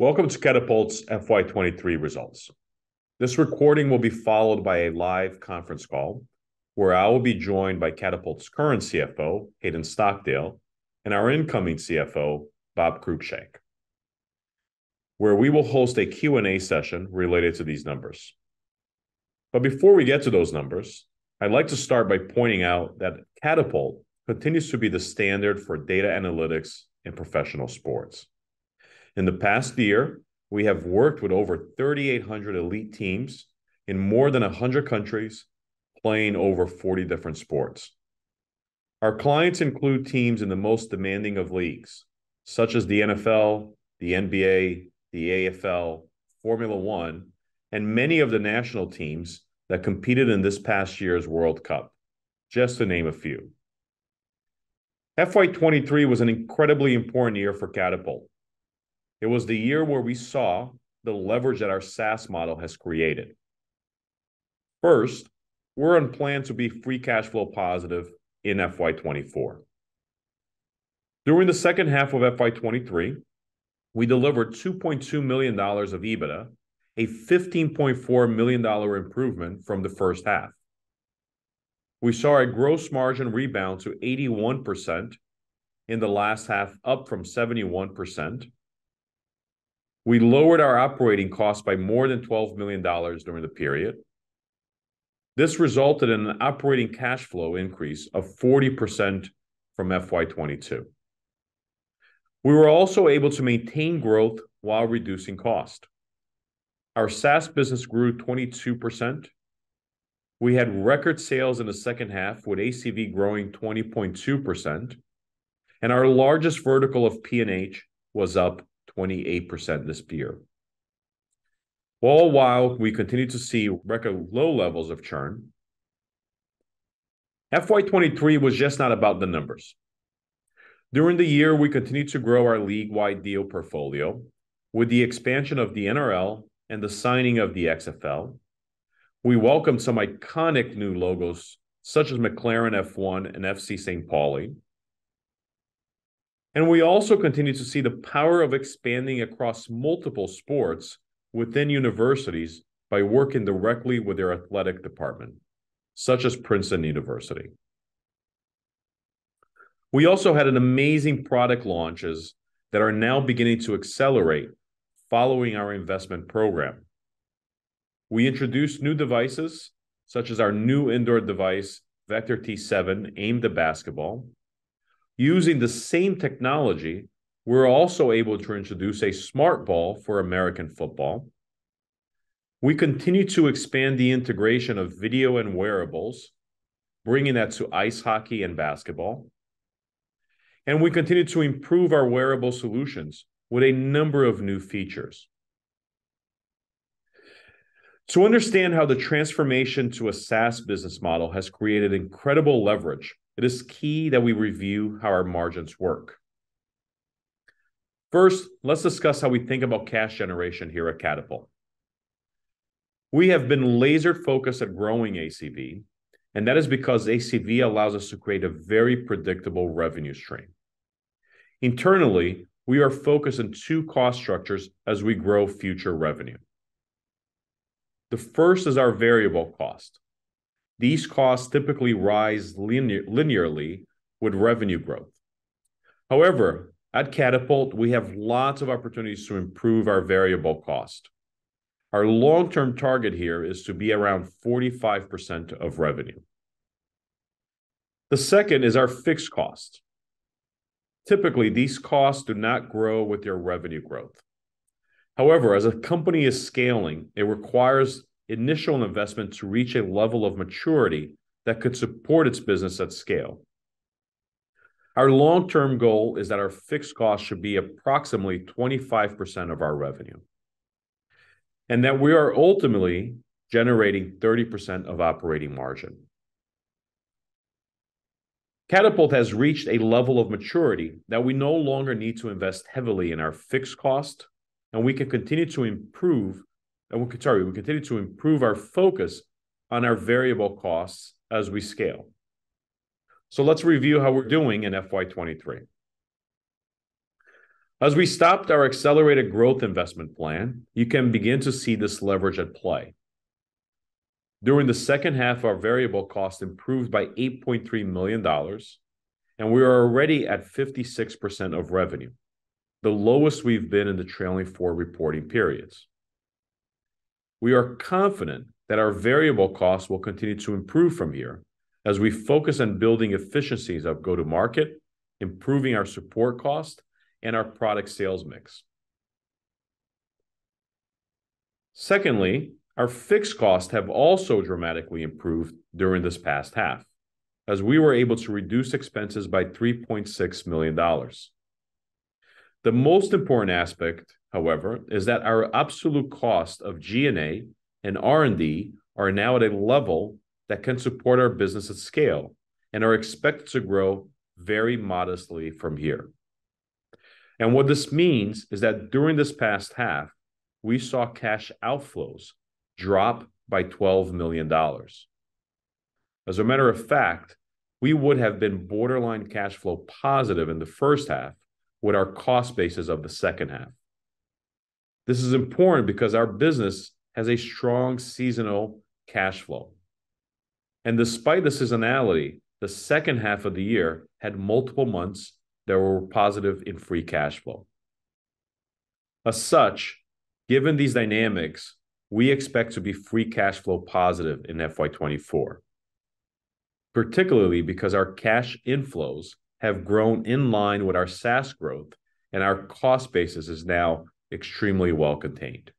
Welcome to Catapult's FY23 results. This recording will be followed by a live conference call, where I will be joined by Catapult's current CFO, Hayden Stockdale, and our incoming CFO, Bob Cruickshank, where we will host a Q&A session related to these numbers. But before we get to those numbers, I'd like to start by pointing out that Catapult continues to be the standard for data analytics in professional sports. In the past year, we have worked with over 3,800 elite teams in more than 100 countries, playing over 40 different sports. Our clients include teams in the most demanding of leagues, such as the NFL, the NBA, the AFL, Formula One, and many of the national teams that competed in this past year's World Cup, just to name a few. FY23 was an incredibly important year for Catapult. It was the year where we saw the leverage that our SaaS model has created. First, we're on plan to be free cash flow positive in FY24. During the second half of FY23, we delivered $2.2 million of EBITDA, a $15.4 million improvement from the first half. We saw a gross margin rebound to 81% in the last half, up from 71%. We lowered our operating costs by more than $12 million during the period. This resulted in an operating cash flow increase of 40% from FY22. We were also able to maintain growth while reducing cost. Our SaaS business grew 22%. We had record sales in the second half, with ACV growing 20.2%, and our largest vertical of P&H was up 28% this year. All while we continue to see record low levels of churn, FY23 was just not about the numbers. During the year, we continued to grow our league-wide deal portfolio with the expansion of the NRL and the signing of the XFL. We welcomed some iconic new logos, such as McLaren F1 and FC St. Pauli. And we also continue to see the power of expanding across multiple sports within universities by working directly with their athletic department, such as Princeton University. We also had an amazing product launches that are now beginning to accelerate following our investment program. We introduced new devices, such as our new indoor device, Vector T7, aimed at basketball. Using the same technology, we're also able to introduce a smart ball for American football. We continue to expand the integration of video and wearables, bringing that to ice hockey and basketball. And we continue to improve our wearable solutions with a number of new features. To understand how the transformation to a SaaS business model has created incredible leverage, it is key that we review how our margins work. First, let's discuss how we think about cash generation here at Catapult. We have been laser-focused at growing ACV, and that is because ACV allows us to create a very predictable revenue stream. Internally, we are focused on two cost structures as we grow future revenue. The first is our variable cost. These costs typically rise linearly with revenue growth. However, at Catapult, we have lots of opportunities to improve our variable cost. Our long-term target here is to be around 45% of revenue. The second is our fixed cost. Typically, these costs do not grow with your revenue growth. However, as a company is scaling, it requires initial investment to reach a level of maturity that could support its business at scale. Our long-term goal is that our fixed cost should be approximately 25% of our revenue, and that we are ultimately generating 30% of operating margin. Catapult has reached a level of maturity that we no longer need to invest heavily in our fixed cost, and we can continue to improve our focus on our variable costs as we scale. So let's review how we're doing in FY23. As we stopped our accelerated growth investment plan, you can begin to see this leverage at play. During the second half, our variable cost improved by $8.3 million, and we are already at 56% of revenue, the lowest we've been in the trailing four reporting periods. We are confident that our variable costs will continue to improve from here as we focus on building efficiencies of go-to-market, improving our support cost, and our product sales mix. Secondly, our fixed costs have also dramatically improved during this past half, as we were able to reduce expenses by $3.6 million. The most important aspect, however, is that our absolute cost of G&A and R&D are now at a level that can support our business at scale and are expected to grow very modestly from here. And what this means is that during this past half, we saw cash outflows drop by $12 million. As a matter of fact, we would have been borderline cash flow positive in the first half with our cost basis of the second half. This is important because our business has a strong seasonal cash flow, and despite the seasonality, the second half of the year had multiple months that were positive in free cash flow. As such, given these dynamics, we expect to be free cash flow positive in FY24, particularly because our cash inflows have grown in line with our SaaS growth, and our cost basis is now extremely well contained.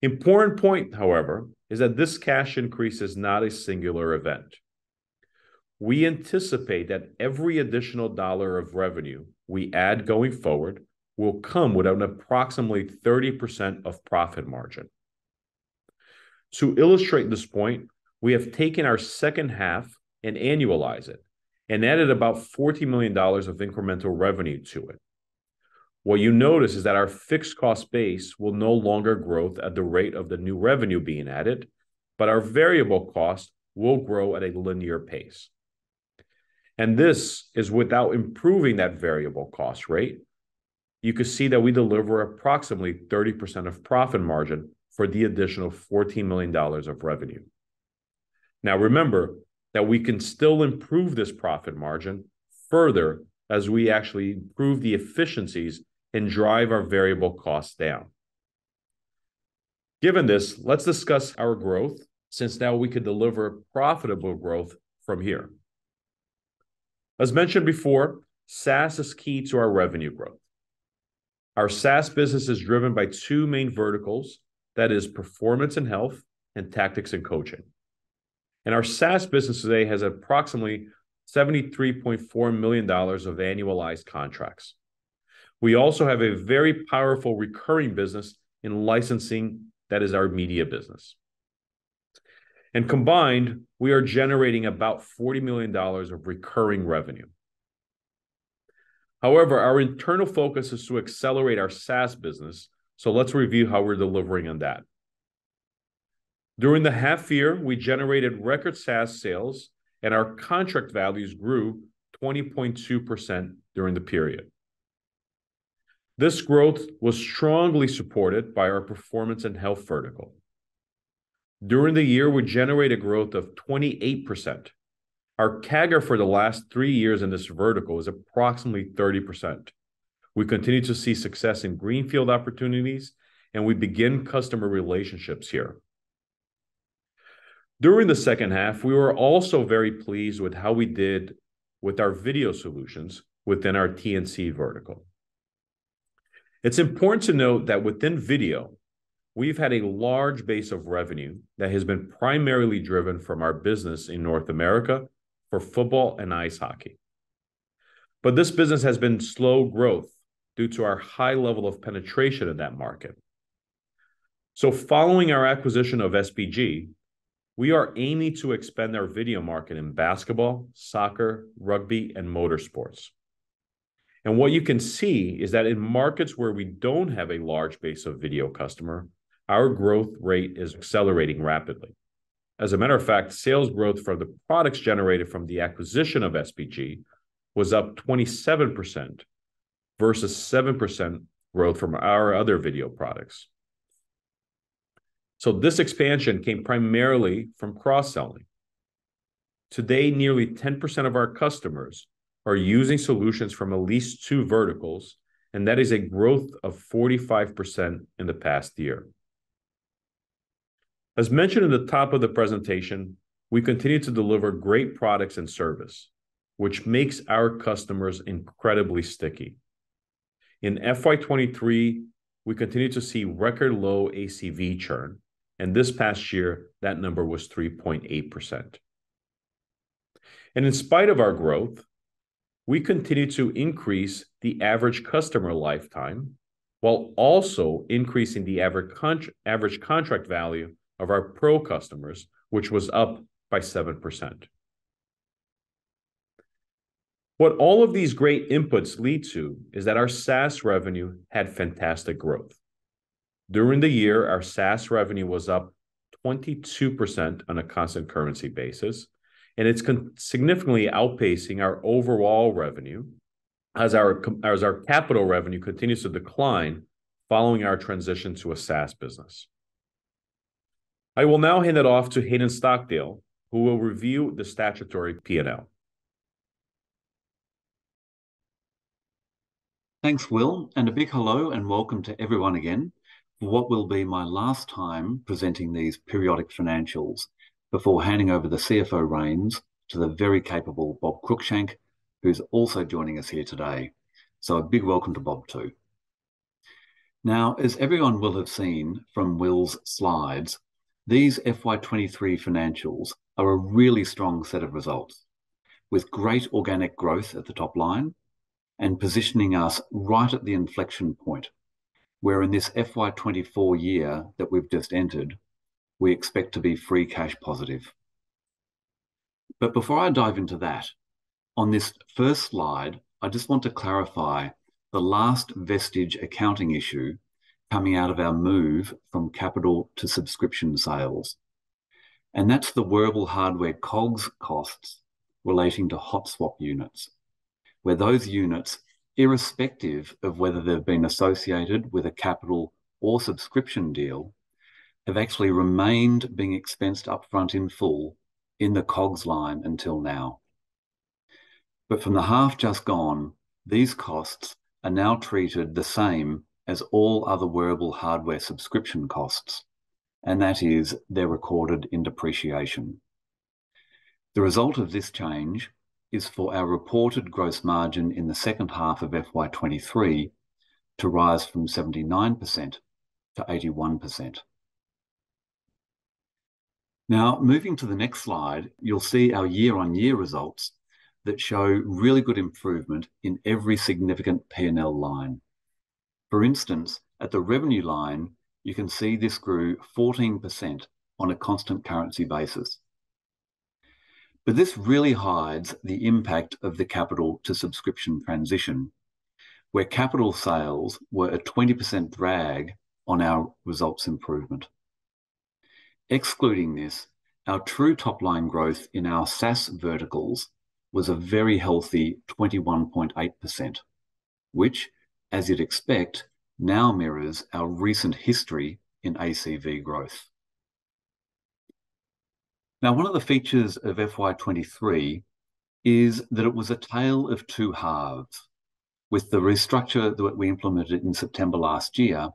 Important point, however, is that this cash increase is not a singular event. We anticipate that every additional dollar of revenue we add going forward will come with an approximately 30% of profit margin. To illustrate this point, we have taken our second half and annualized it, and added about $40 million of incremental revenue to it. What you notice is that our fixed cost base will no longer grow at the rate of the new revenue being added, but our variable cost will grow at a linear pace. And this is without improving that variable cost rate. You can see that we deliver approximately 30% of profit margin for the additional $14 million of revenue. Now, remember that we can still improve this profit margin further as we actually improve the efficiencies and drive our variable costs down. Given this, let's discuss our growth, since now we could deliver profitable growth from here. As mentioned before, SaaS is key to our revenue growth. Our SaaS business is driven by two main verticals, that is performance and health, and tactics and coaching. And our SaaS business today has approximately $73.4 million of annualized contracts. We also have a very powerful recurring business in licensing, that is our media business. And combined, we are generating about $40 million of recurring revenue. However, our internal focus is to accelerate our SaaS business, so let's review how we're delivering on that. During the half year, we generated record SaaS sales, and our contract values grew 20.2% during the period. This growth was strongly supported by our performance and health vertical. During the year, we generated growth of 28%. Our CAGR for the last three years in this vertical is approximately 30%. We continue to see success in greenfield opportunities, and we begin customer relationships here. During the second half, we were also very pleased with how we did with our video solutions within our T&C vertical. It's important to note that within video, we've had a large base of revenue that has been primarily driven from our business in North America for football and ice hockey. But this business has been slow growth due to our high level of penetration in that market. So following our acquisition of SBG, we are aiming to expand our video market in basketball, soccer, rugby, and motorsports. And what you can see is that in markets where we don't have a large base of video customer, our growth rate is accelerating rapidly. As a matter of fact, sales growth from the products generated from the acquisition of SBG was up 27%, versus 7% growth from our other video products. So this expansion came primarily from cross-selling. Today, nearly 10% of our customers are using solutions from at least two verticals, and that is a growth of 45% in the past year. As mentioned in the top of the presentation, we continue to deliver great products and service, which makes our customers incredibly sticky. In FY 2023, we continue to see record low ACV churn, and this past year, that number was 3.8%. And in spite of our growth, we continue to increase the average customer lifetime, while also increasing the average contract value of our Pro customers, which was up by 7%. What all of these great inputs lead to is that our SaaS revenue had fantastic growth. During the year, our SaaS revenue was up 22% on a constant currency basis, and it's significantly outpacing our overall revenue as our as our capital revenue continues to decline following our transition to a SaaS business. I will now hand it off to Hayden Stockdale, who will review the statutory P&L. Thanks, Will, and a big hello and welcome to everyone again for what will be my last time presenting these periodic financials before handing over the CFO reins to the very capable Bob Cruickshank, who's also joining us here today. So a big welcome to Bob, too. Now, as everyone will have seen from Will's slides, these FY23 financials are a really strong set of results, with great organic growth at the top line and positioning us right at the inflection point, where in this FY24 year that we've just entered, we expect to be free cash positive. But before I dive into that, on this first slide, I just want to clarify the last vestige accounting issue coming out of our move from capital to subscription sales, and that's the wearable hardware COGS costs relating to hot swap units, where those units, irrespective of whether they've been associated with a capital or subscription deal, have actually remained being expensed upfront in full in the COGS line until now. But from the half just gone, these costs are now treated the same as all other wearable hardware subscription costs, and that is, they're recorded in depreciation. The result of this change is for our reported gross margin in the second half of FY 2023 to rise from 79% to 81%. Now, moving to the next slide, you'll see our year-on-year results that show really good improvement in every significant P&L line. For instance, at the revenue line, you can see this grew 14% on a constant currency basis. But this really hides the impact of the capital to subscription transition, where capital sales were a 20% drag on our results improvement. Excluding this, our true top-line growth in our SaaS verticals was a very healthy 21.8%, which, as you'd expect, now mirrors our recent history in ACV growth. Now, one of the features of FY 2023 is that it was a tale of two halves, with the restructure that we implemented in September last year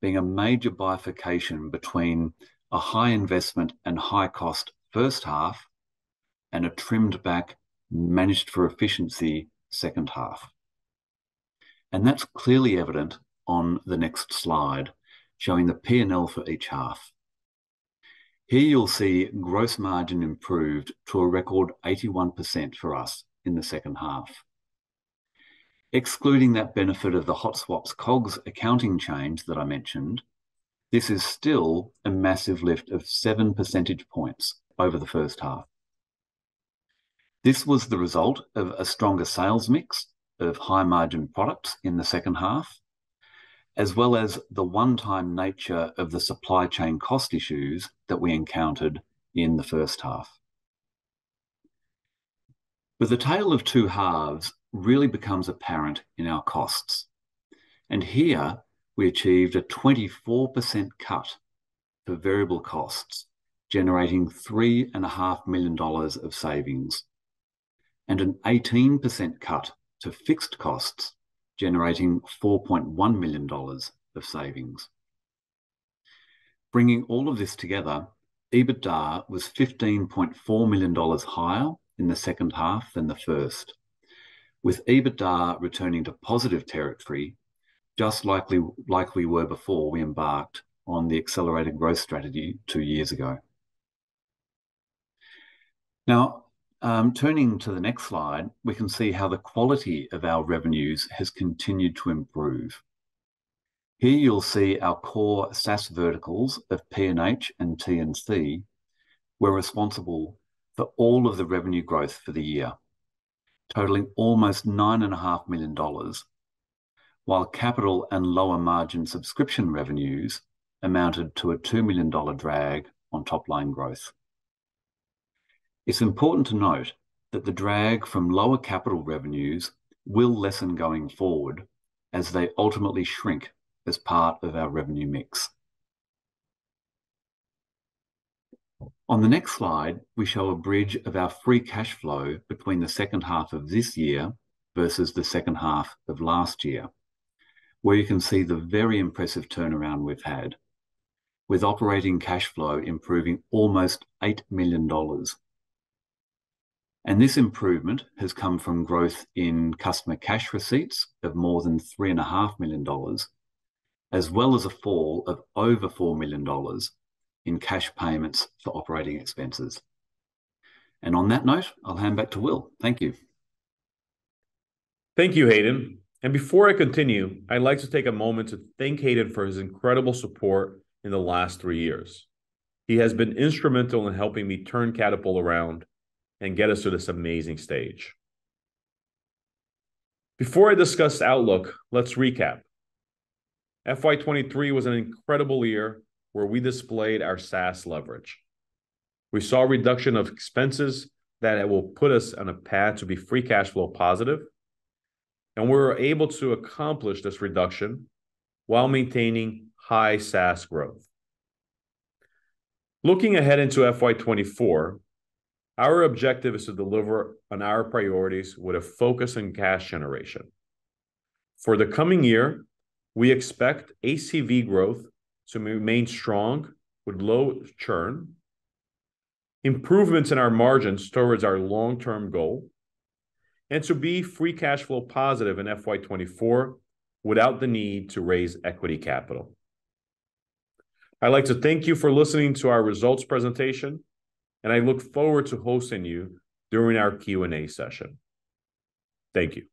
being a major bifurcation between a high investment and high cost first half and a trimmed back, managed for efficiency second half. And that's clearly evident on the next slide, showing the P&L for each half. Here you'll see gross margin improved to a record 81% for us in the second half. Excluding that benefit of the hot swaps COGS accounting change that I mentioned, this is still a massive lift of 7 percentage points over the first half. This was the result of a stronger sales mix of high-margin products in the second half, as well as the one-time nature of the supply chain cost issues that we encountered in the first half. But the tale of two halves, really becomes apparent in our costs. And here we achieved a 24% cut for variable costs, generating $3.5 million of savings, and an 18% cut to fixed costs, generating $4.1 million of savings. Bringing all of this together, EBITDA was $15.4 million higher in the second half than the first, with EBITDA returning to positive territory, just like we were before we embarked on the accelerated growth strategy two years ago. Now, um, turning to the next slide, we can see how the quality of our revenues has continued to improve. Here you'll see our core SaaS verticals of P&H and T&C were responsible for all of the revenue growth for the year, totaling almost $9.5 million, while capital and lower margin subscription revenues amounted to a $2 million drag on top-line growth. It's important to note that the drag from lower capital revenues will lessen going forward as they ultimately shrink as part of our revenue mix. On the next slide, we show a bridge of our free cash flow between the second half of this year versus the second half of last year, where you can see the very impressive turnaround we've had, with operating cash flow improving almost $8 million. And this improvement has come from growth in customer cash receipts of more than $3.5 million, as well as a fall of over $4 million in cash payments for operating expenses. And on that note, I'll hand back to Will. Thank you. Thank you, Hayden. And before I continue, I'd like to take a moment to thank Hayden for his incredible support in the last three years. He has been instrumental in helping me turn Catapult around and get us to this amazing stage. Before I discuss outlook, let's recap. FY23 was an incredible year where we displayed our SaaS leverage. We saw a reduction of expenses that will put us on a path to be free cash flow positive, and we were able to accomplish this reduction while maintaining high SaaS growth. Looking ahead into FY24, our objective is to deliver on our priorities with a focus on cash generation. For the coming year, we expect ACV growth to remain strong with low churn, improvements in our margins towards our long-term goal, and to be free cash flow positive in FY24 without the need to raise equity capital. I'd like to thank you for listening to our results presentation, and I look forward to hosting you during our Q&A session. Thank you.